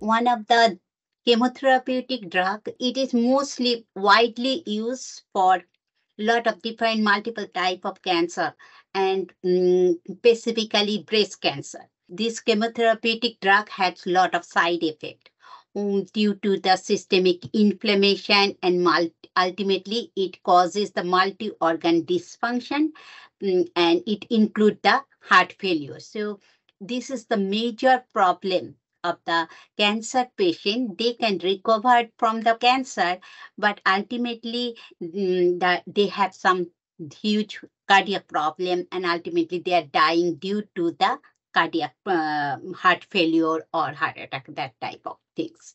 one of the chemotherapeutic drug. It is mostly widely used for lot of different multiple type of cancer and um, specifically breast cancer. This chemotherapeutic drug has a lot of side effect um, due to the systemic inflammation and ultimately it causes the multi-organ dysfunction um, and it include the heart failure. So this is the major problem of the cancer patient, they can recover from the cancer, but ultimately mm, the, they have some huge cardiac problem and ultimately they are dying due to the cardiac uh, heart failure or heart attack, that type of things.